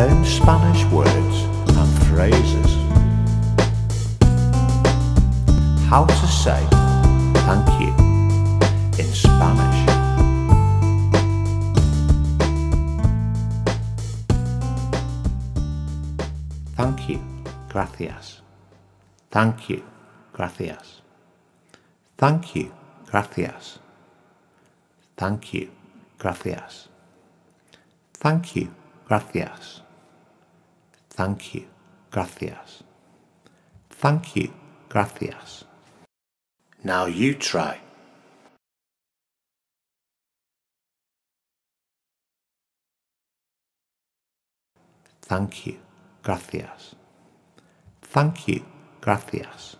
Learn Spanish words and phrases. How to say thank you in Spanish. Thank you, gracias. Thank you, gracias. Thank you, gracias. Thank you, gracias. Thank you, gracias. Thank you, gracias. Thank you, gracias. Now you try. Thank you, gracias. Thank you, gracias.